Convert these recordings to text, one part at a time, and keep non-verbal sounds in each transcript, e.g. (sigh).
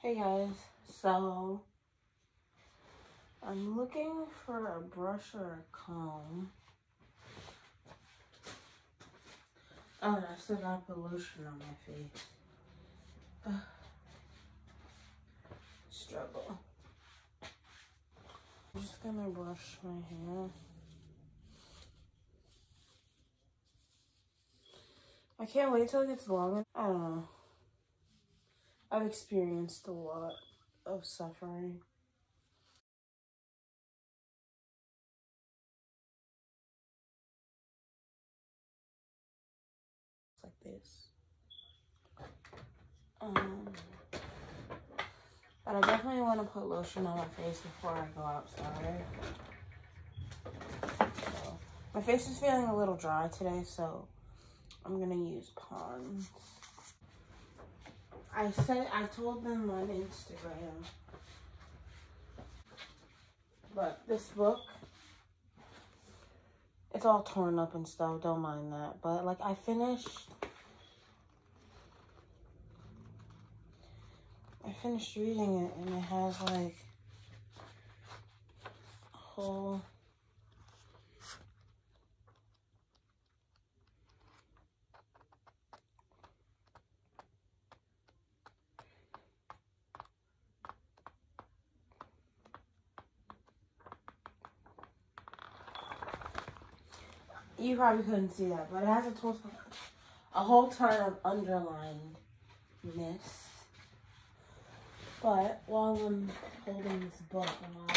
Hey guys, so I'm looking for a brush or a comb. Oh, and I still got pollution on my face. (sighs) Struggle. I'm just gonna brush my hair. I can't wait till it gets long. I don't know. I've experienced a lot of suffering. Like this. Um, but I definitely want to put lotion on my face before I go outside. So, my face is feeling a little dry today, so I'm gonna use Pond's. I said I told them on Instagram. But this book, it's all torn up and stuff. Don't mind that. But like I finished, I finished reading it and it has like a whole. You probably couldn't see that, but it has a, a whole ton of underlined miss. But while I'm holding this book, while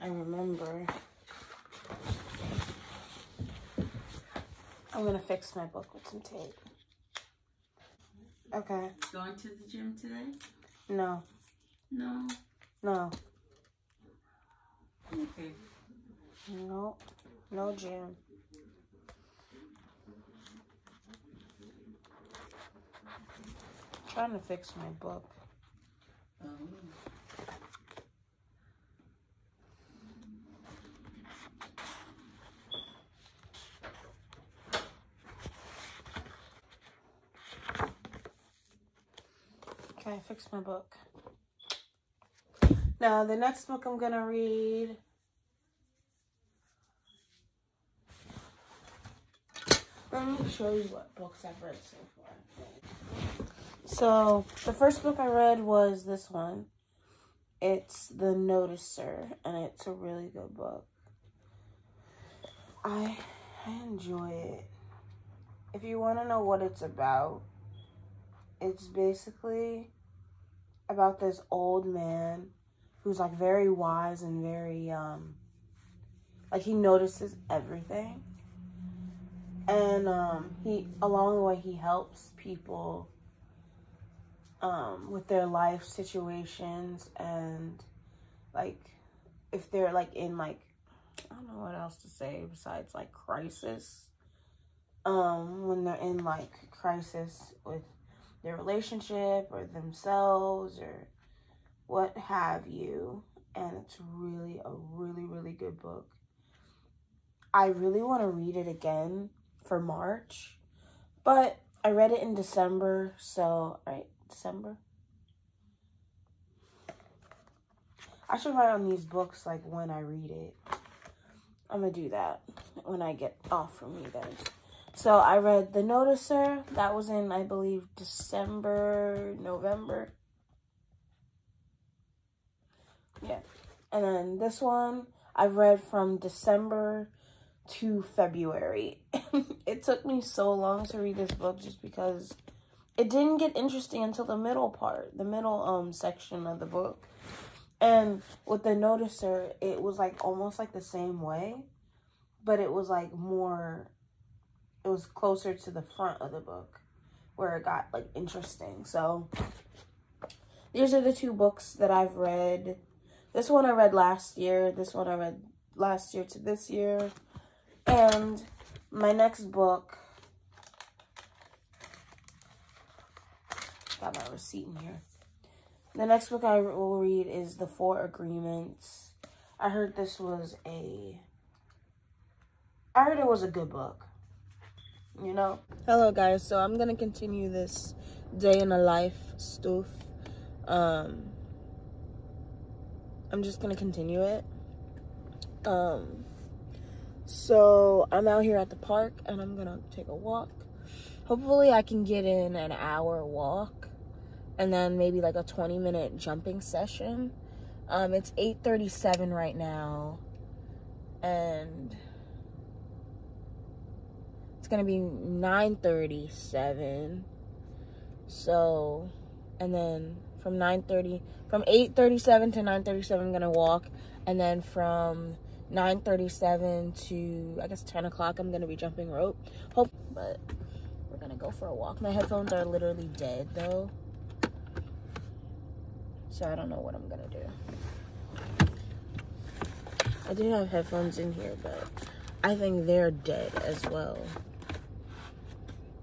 I remember, I'm gonna fix my book with some tape. Okay. Going to the gym today? No. No. No. Okay. No. No gym. Trying to fix my book. Okay, I fixed my book. Now, the next book I'm going to read... Let me show you what books I've read so far. So, the first book I read was this one. It's The Noticer, and it's a really good book. I, I enjoy it. If you want to know what it's about, it's basically about this old man who's like very wise and very um like he notices everything and um he along the way he helps people um with their life situations and like if they're like in like I don't know what else to say besides like crisis um when they're in like crisis with their relationship or themselves or what have you. And it's really a really, really good book. I really want to read it again for March, but I read it in December, so, right, December? I should write on these books, like, when I read it. I'm going to do that when I get off from you guys. So I read The Noticer. That was in, I believe, December, November. Yeah. And then this one I read from December to February. (laughs) it took me so long to read this book just because it didn't get interesting until the middle part, the middle um section of the book. And with the noticer, it was like almost like the same way, but it was like more it was closer to the front of the book where it got like interesting. So these are the two books that I've read. This one I read last year. This one I read last year to this year. And my next book got my receipt in here. The next book I will read is The Four Agreements. I heard this was a I heard it was a good book. You know? Hello guys, so I'm gonna continue this day in a life stuff. Um I'm just gonna continue it. Um so I'm out here at the park and I'm gonna take a walk. Hopefully I can get in an hour walk and then maybe like a 20 minute jumping session. Um, it's 8.37 right now and it's gonna be 9.37 so and then from 9.30 from 8.37 to 9.37 I'm gonna walk and then from 9.37 to I guess 10 o'clock I'm gonna be jumping rope. Hope but we're gonna go for a walk. My headphones are literally dead though so I don't know what I'm gonna do. I do have headphones in here, but I think they're dead as well.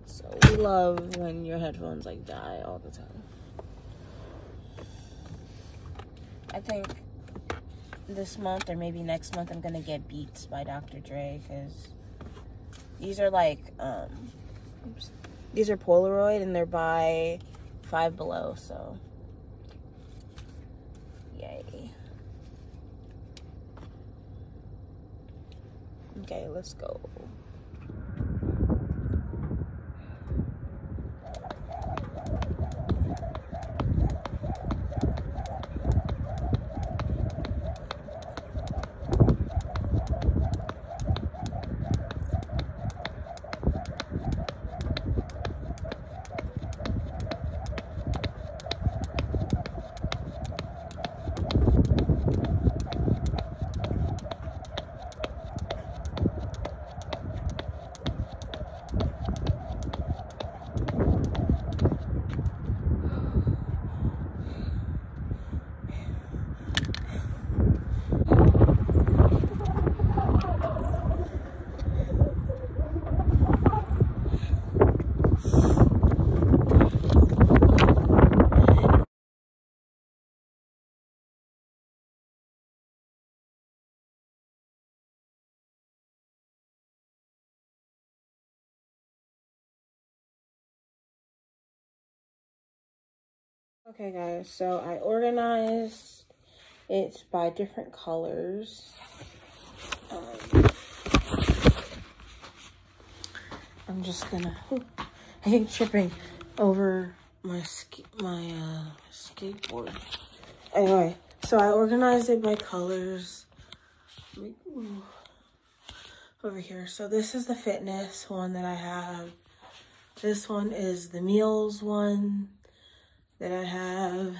So we love when your headphones like die all the time. I think this month or maybe next month I'm gonna get Beats by Dr. Dre because these are like um these are Polaroid and they're by Five Below, so Okay, let's go. Okay guys, so I organized it by different colors. Um, I'm just gonna, (laughs) I keep tripping over my my uh, skateboard. Anyway, so I organized it by colors. Over here. So this is the fitness one that I have. This one is the meals one that I have.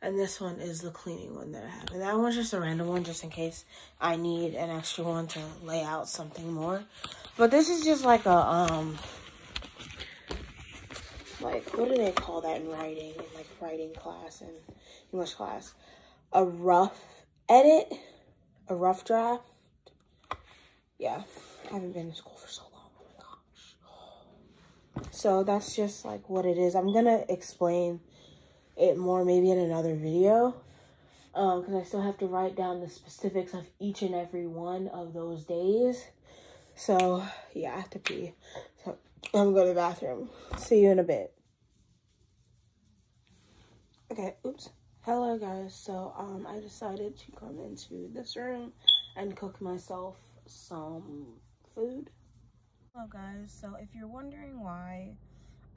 And this one is the cleaning one that I have. And that one's just a random one just in case I need an extra one to lay out something more. But this is just like a, um, like, what do they call that in writing? In like writing class and English class. A rough edit? A rough draft? Yeah, I haven't been in school for so long. So that's just like what it is. I'm going to explain it more maybe in another video. Um because um, I still have to write down the specifics of each and every one of those days. So, yeah, I have to pee. So, I'm to go to the bathroom. See you in a bit. Okay, oops. Hello, guys. So, um, I decided to come into this room and cook myself some food. Hello guys, so if you're wondering why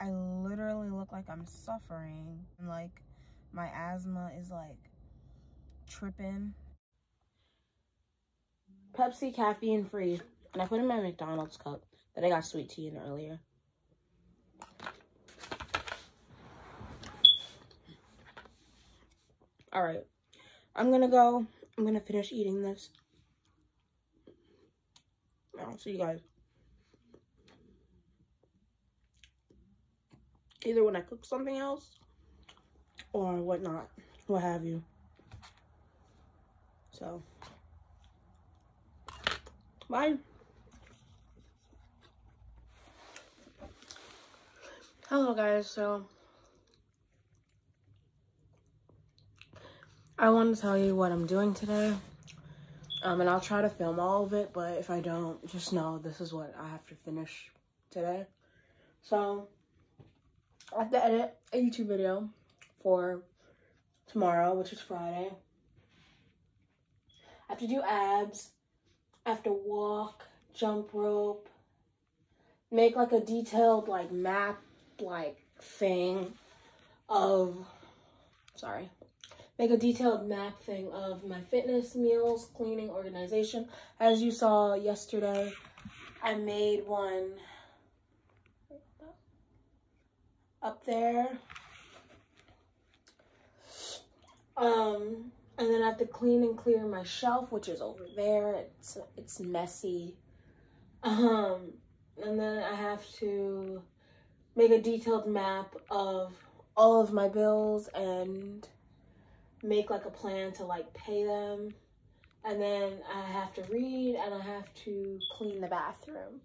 I literally look like I'm suffering and like my asthma is like tripping. Pepsi caffeine free and I put in my McDonald's cup that I got sweet tea in earlier. All right, I'm gonna go, I'm gonna finish eating this. I'll see you guys. Either when I cook something else or whatnot, what have you. So, bye. Hello guys, so I want to tell you what I'm doing today. Um, and I'll try to film all of it, but if I don't, just know this is what I have to finish today. So, I have to edit a YouTube video for tomorrow, which is Friday. I have to do abs. I have to walk, jump rope, make like a detailed like map like thing of sorry make a detailed map thing of my fitness, meals, cleaning, organization. As you saw yesterday, I made one up there. Um, and then I have to clean and clear my shelf, which is over there. It's it's messy. Um, and then I have to make a detailed map of all of my bills and make like a plan to like pay them. And then I have to read and I have to clean the bathroom.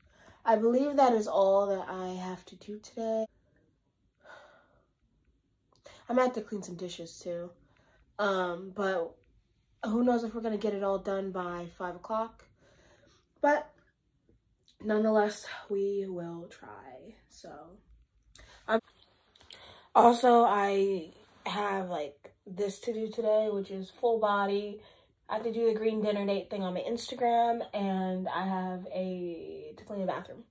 I believe that is all that I have to do today. I might have to clean some dishes too. Um, but who knows if we're gonna get it all done by five o'clock. But nonetheless, we will try. So I'm also I have like this to do today, which is full body. I have to do the green dinner date thing on my Instagram, and I have a to clean the bathroom.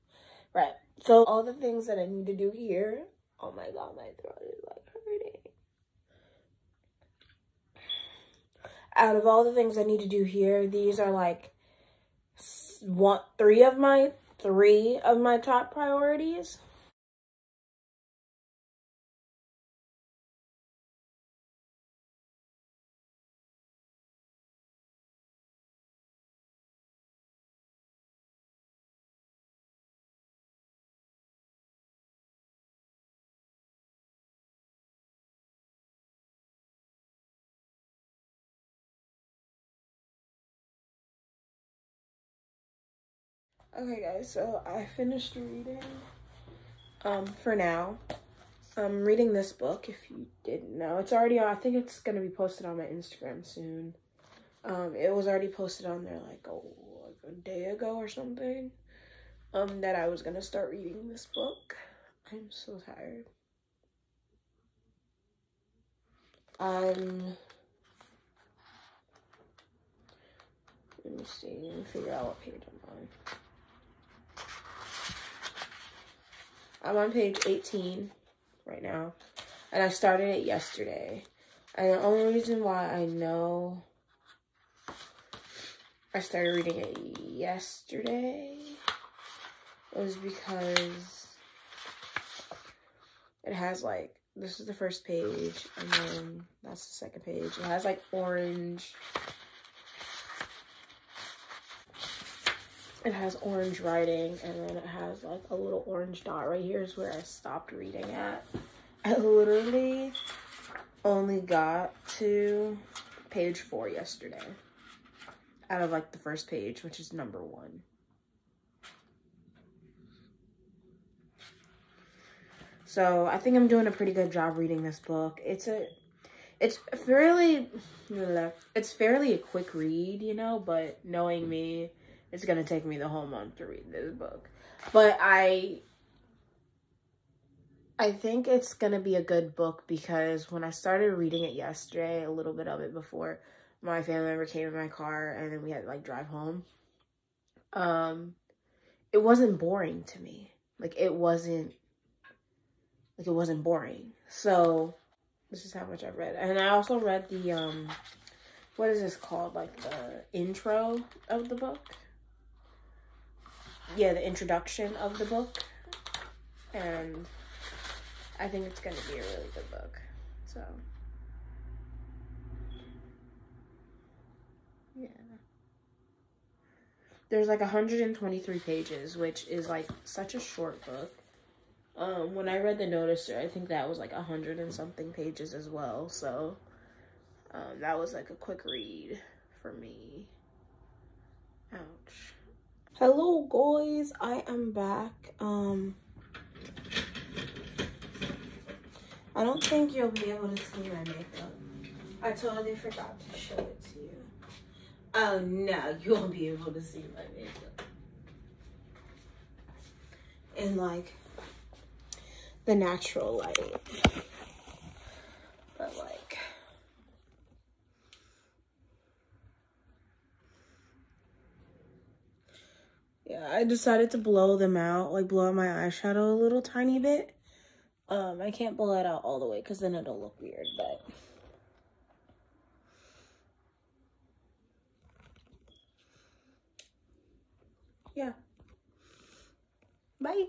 Right. So all the things that I need to do here. Oh my god, my throat is like hurting. (sighs) Out of all the things I need to do here, these are like one, three of my three of my top priorities. Okay guys, so I finished reading um for now. I'm reading this book if you didn't know. It's already I think it's gonna be posted on my Instagram soon. Um it was already posted on there like oh like a day ago or something. Um that I was gonna start reading this book. I'm so tired. Um let me see, let me figure out what page I'm on. I'm on page 18 right now. And I started it yesterday. And the only reason why I know I started reading it yesterday was because it has like, this is the first page, and then that's the second page. It has like orange it has orange writing and then it has like a little orange dot right here is where I stopped reading at. I literally only got to page four yesterday out of like the first page, which is number one. So I think I'm doing a pretty good job reading this book. It's a, it's fairly, it's fairly a quick read, you know, but knowing me, it's gonna take me the whole month to read this book. But I I think it's gonna be a good book because when I started reading it yesterday, a little bit of it before my family member came in my car and then we had to like drive home. Um it wasn't boring to me. Like it wasn't like it wasn't boring. So this is how much I've read. And I also read the um what is this called? Like the intro of the book yeah, the introduction of the book. And I think it's going to be a really good book. So, Yeah. There's like 123 pages, which is like such a short book. Um, when I read the noticer, I think that was like hundred and something pages as well. So, um, that was like a quick read for me. Ouch. Hello guys, I am back. Um I don't think you'll be able to see my makeup. I totally forgot to show it to you. Oh no, you won't be able to see my makeup. In like the natural light. I decided to blow them out, like blow out my eyeshadow a little tiny bit. Um, I can't blow it out all the way because then it'll look weird, but... Yeah. Bye.